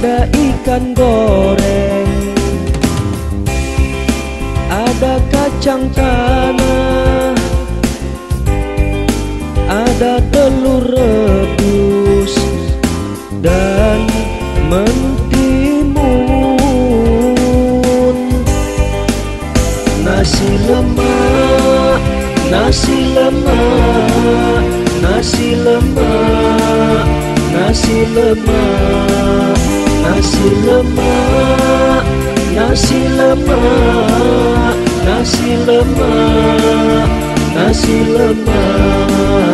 Ada ikan goreng Ada kacang tanah Ada telur rebus Dan mentimun. Nasi lemak Nasi lemak Nasi lemak Nasi lemak Nasi lemak Nasi lemak Nasi lemak Nasi lemak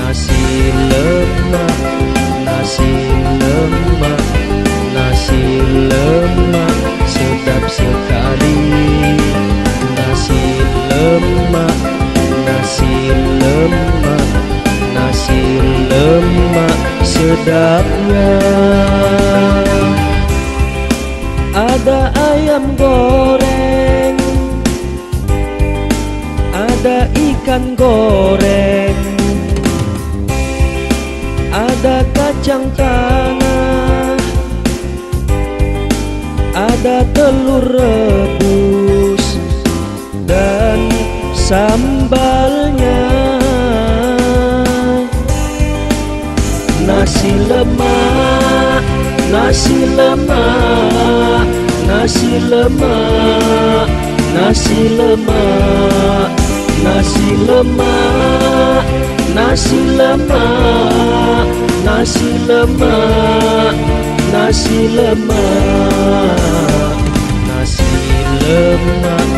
Nasi lemak Nasi lemak Nasi lemak Sedap sekali. Nasi lemak Nasi lemak Nasi lemak Sedapnya Ada ikan goreng Ada kacang tanah Ada telur rebus Dan sambalnya. Nasi lemak Nasi lemak Nasi lemak Nasi lemak Nasi lemak Nasi lemak Nasi lemak Nasi lemak. Nasi lemak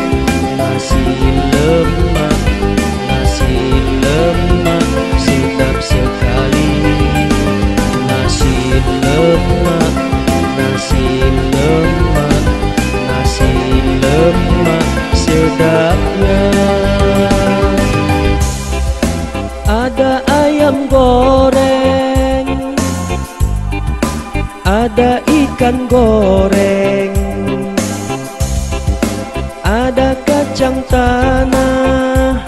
Nasi lemak Nasi lemak Sedap sekali. Nasi lemak Nasi lemak Nasi lemak Sedapnya Ada ayam goreng Ada ikan goreng Ada kacang tanah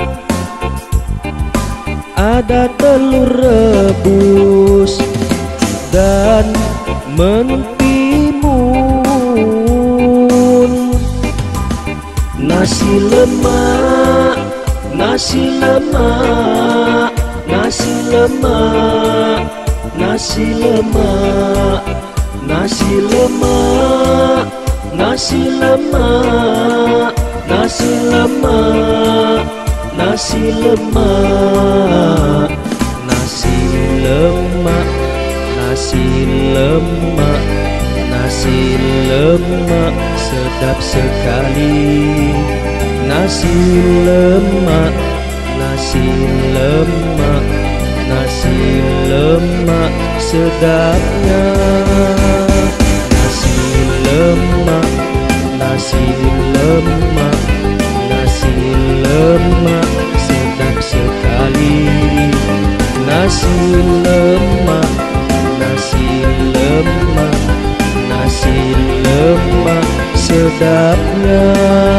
Ada telur rebus Dan mentimun. Nasi lemak Nasi lemak lemak Nasi lemak Nasi lemak Nasi lemak Nasi lemak Nasi lemak Nasi lemak Nasi lemak Nasi lemak Sedap sekali. Nasi lemak Nasi lemak Nasi lemak sedapnya. Nasi lemak Nasi lemak Nasi lemak Sedap sekali. Nasi lemak Nasi lemak Nasi lemak Sedapnya.